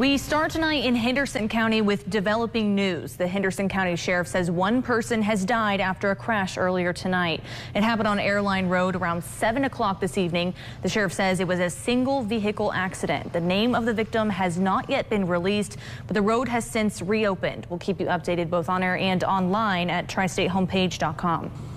We start tonight in Henderson County with developing news. The Henderson County Sheriff says one person has died after a crash earlier tonight. It happened on Airline Road around 7 o'clock this evening. The sheriff says it was a single vehicle accident. The name of the victim has not yet been released, but the road has since reopened. We'll keep you updated both on air and online at tristatehomepage.com.